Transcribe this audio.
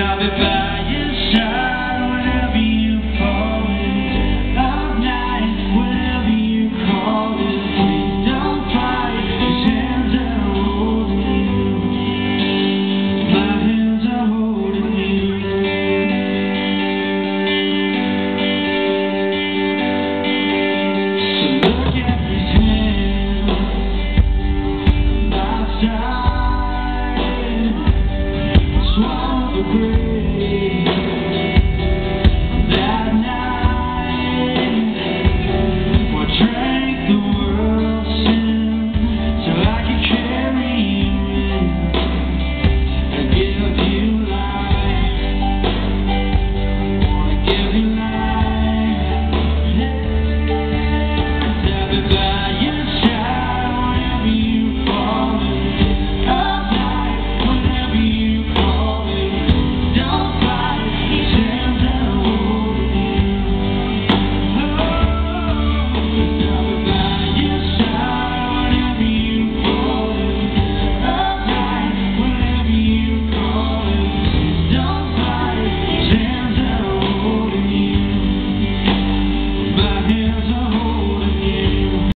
I'll be back. shine.